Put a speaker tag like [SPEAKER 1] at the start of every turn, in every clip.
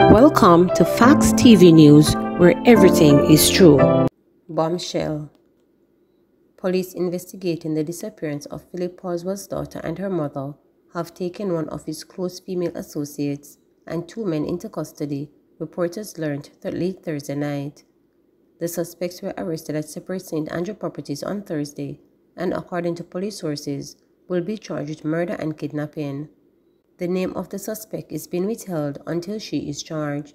[SPEAKER 1] Welcome to Facts TV News, where everything is true. Bombshell Police investigating the disappearance of Phillip Paulwell's daughter and her mother have taken one of his close female associates and two men into custody, reporters learned late Thursday night. The suspects were arrested at separate St. Andrew properties on Thursday and, according to police sources, will be charged with murder and kidnapping. The name of the suspect is being withheld until she is charged.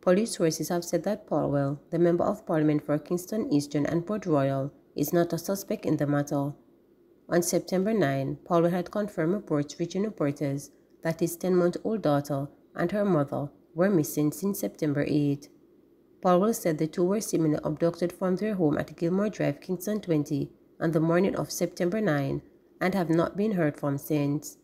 [SPEAKER 1] Police sources have said that Paulwell, the Member of Parliament for Kingston Eastern and Port Royal, is not a suspect in the matter. On September 9, Paulwell had confirmed reports reaching reporters that his 10-month-old daughter and her mother were missing since September 8. Paulwell said the two were seemingly abducted from their home at Gilmore Drive, Kingston 20 on the morning of September 9 and have not been heard from since.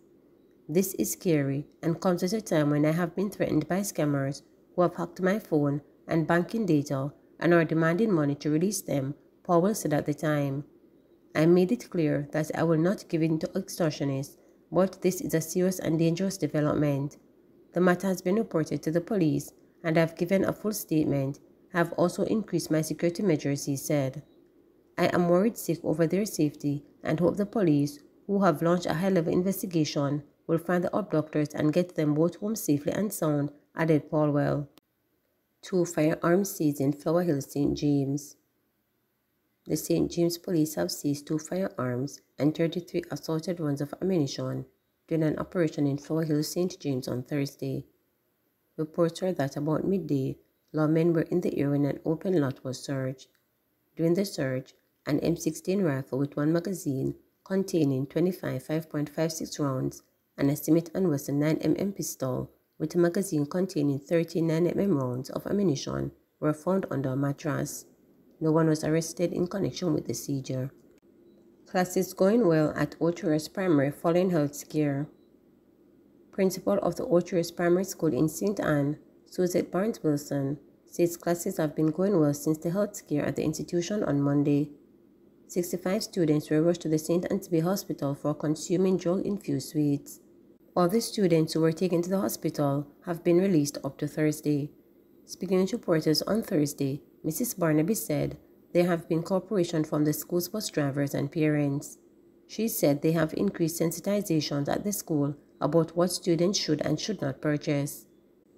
[SPEAKER 1] This is scary and comes at a time when I have been threatened by scammers who have hacked my phone and banking data and are demanding money to release them, Paulwell said at the time. I made it clear that I will not give in to extortionists, but this is a serious and dangerous development. The matter has been reported to the police and I have given a full statement. I have also increased my security measures, he said. I am worried sick over their safety and hope the police, who have launched a high-level investigation, will find the abductors and get them both home safely and sound, added Paulwell. Two firearms seized in Flower Hill, St. James. The St. James police have seized two firearms and 33 assorted rounds of ammunition during an operation in Flower Hill, St. James on Thursday. Reports are that about midday, lawmen were in the area when an open lot was searched. During the search, an M16 rifle with one magazine containing 25 5.56 rounds an estimate and was a 9mm pistol with a magazine containing 39mm rounds of ammunition were found under a mattress. No one was arrested in connection with the seizure. Classes going well at Ocho Rios Primary following health scare. Principal of the Ocho Rios Primary School in St. Ann, Suzette Barnes Wilson, says classes have been going well since the health scare at the institution on Monday. 65 students were rushed to the St. Ann's Bay Hospital for consuming drug-infused sweets. All the students who were taken to the hospital have been released up to Thursday. Speaking to reporters on Thursday, Mrs. Barnaby said there have been cooperation from the school's bus drivers and parents. She said they have increased sensitizations at the school about what students should and should not purchase.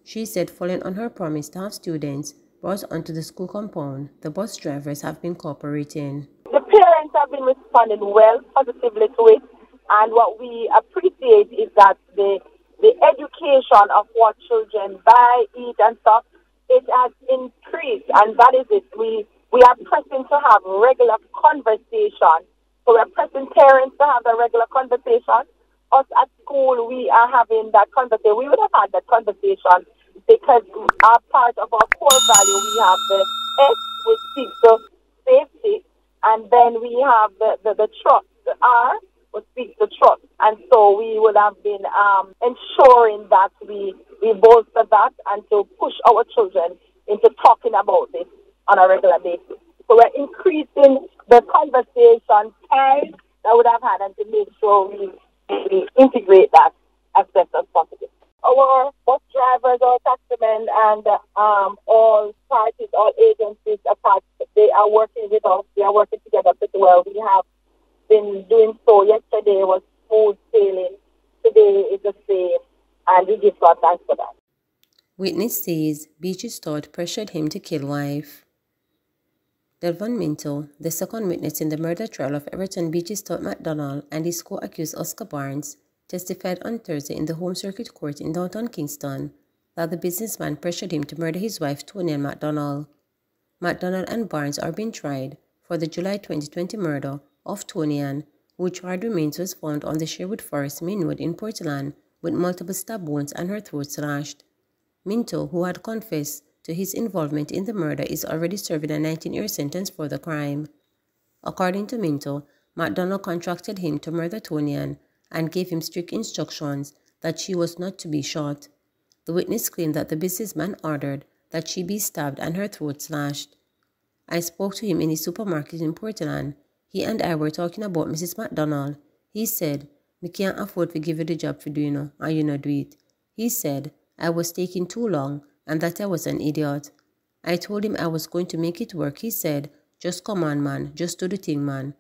[SPEAKER 1] She said following on her promise to have students brought onto the school compound, the bus drivers have been cooperating.
[SPEAKER 2] The parents have been responding well, positively to it. And what we appreciate is that the the education of what children buy, eat, and stuff, it has increased, and that is it. We we are pressing to have regular conversation. So we're pressing parents to have a regular conversation. Us at school, we are having that conversation. We would have had that conversation because our part of our core value, we have the S, which speaks to safety, and then we have the, the, the trust, the R, would speak the truth. And so we would have been um, ensuring that we, we bolster that and to push our children into talking about this on a regular basis. So we're increasing the conversation time that would have had and to make sure we, we integrate that as best as possible. Our bus drivers, our taximen, and um, all parties, all agencies, they are working with us. They are working together pretty well. We have been doing so. Yesterday was smooth sailing. Today is the same. And we give God thanks for that.
[SPEAKER 1] Witness says Beachy Stout pressured him to kill wife. Delvon Minto, the second witness in the murder trial of Everton Beachy Stout McDonald and his co-accused Oscar Barnes, testified on Thursday in the Home Circuit Court in downtown Kingston that the businessman pressured him to murder his wife Tonya McDonald. McDonald and Barnes are being tried for the July 2020 murder of Tonian, who charred remains was found on the Sherwood Forest main road in Portland with multiple stab wounds and her throat slashed. Minto, who had confessed to his involvement in the murder, is already serving a 19-year sentence for the crime. According to Minto, McDonald contracted him to murder Tonian and gave him strict instructions that she was not to be shot. The witness claimed that the businessman ordered that she be stabbed and her throat slashed. I spoke to him in a supermarket in Portland he and I were talking about Mrs. McDonald. He said, Me can't afford to give you the job for doing it, and you not do it. He said, I was taking too long, and that I was an idiot. I told him I was going to make it work. He said, just come on, man. Just do the thing, man.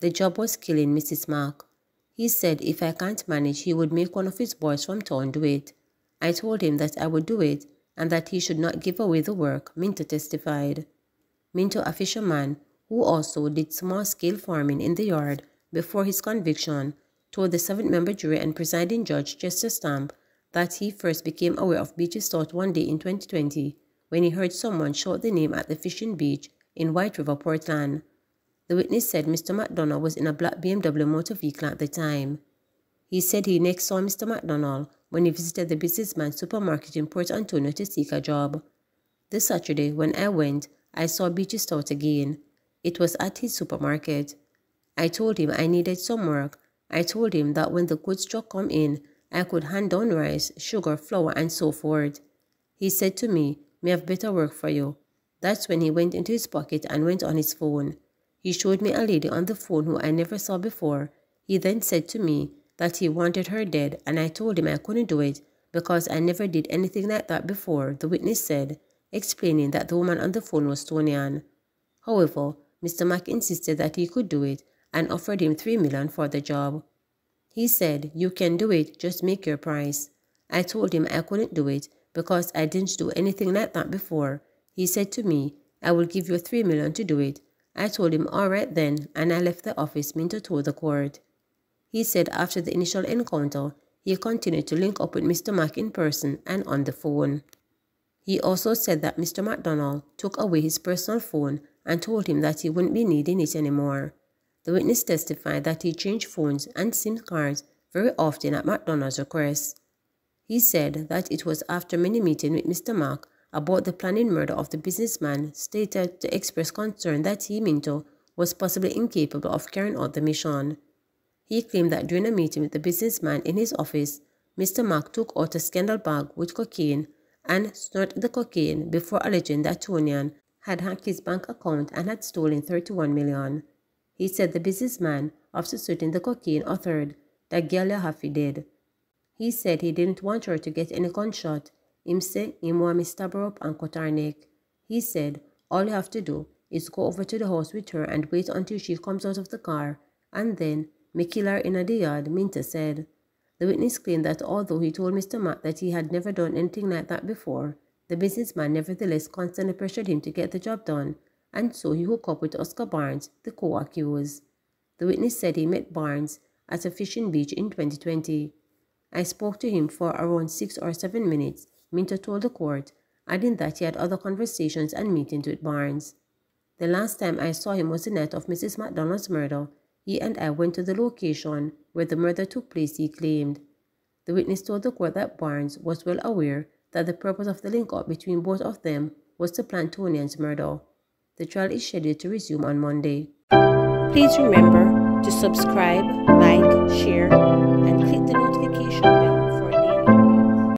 [SPEAKER 1] The job was killing Mrs. Mark. He said if I can't manage, he would make one of his boys from town do it. I told him that I would do it and that he should not give away the work, Minto testified. Minto, a fisherman who also did small-scale farming in the yard before his conviction, told the seven-member jury and presiding judge Chester Stamp that he first became aware of Beachy Stout one day in 2020 when he heard someone shout the name at the fishing beach in White River, Portland. The witness said Mr. McDonald was in a black BMW motor vehicle at the time. He said he next saw Mr. McDonald when he visited the businessman's supermarket in Port Antonio to seek a job. This Saturday, when I went, I saw Beachy Stout again. It was at his supermarket. I told him I needed some work. I told him that when the goods truck come in, I could hand down rice, sugar, flour, and so forth. He said to me, may have better work for you. That's when he went into his pocket and went on his phone. He showed me a lady on the phone who I never saw before. He then said to me that he wanted her dead and I told him I couldn't do it because I never did anything like that before, the witness said, explaining that the woman on the phone was Tonian. However, Mr. Mack insisted that he could do it and offered him three million for the job. He said, you can do it, just make your price. I told him I couldn't do it because I didn't do anything like that before. He said to me, I will give you three million to do it. I told him all right then, and I left the office Minto told the court. He said after the initial encounter, he continued to link up with Mr. Mack in person and on the phone. He also said that Mr. McDonald took away his personal phone and told him that he wouldn't be needing it anymore. The witness testified that he changed phones and SIM cards very often at McDonald's request. He said that it was after many meetings with Mr. Mark about the planning murder of the businessman stated to express concern that he, Minto, was possibly incapable of carrying out the mission. He claimed that during a meeting with the businessman in his office, Mr. Mark took out a scandal bag with cocaine and snorted the cocaine before alleging that Tonian had hacked his bank account and had stolen 31 million. He said the businessman, after sorting the cocaine, authored that Galia Haffy did. He said he didn't want her to get any gunshot him say him want me stab her up and cut her neck. He said, all you have to do is go over to the house with her and wait until she comes out of the car, and then me kill her in the yard, Minto said. The witness claimed that although he told Mr. Mack that he had never done anything like that before, the businessman nevertheless constantly pressured him to get the job done, and so he hooked up with Oscar Barnes, the co-accused. The witness said he met Barnes at a fishing beach in 2020. I spoke to him for around six or seven minutes Minto told the court, adding that he had other conversations and meetings with Barnes. The last time I saw him was the night of Mrs. McDonald's murder. He and I went to the location where the murder took place, he claimed. The witness told the court that Barnes was well aware that the purpose of the link-up between both of them was to plan Tonian's murder. The trial is scheduled to resume on Monday.
[SPEAKER 3] Please remember to subscribe, like, share, and click the notification bell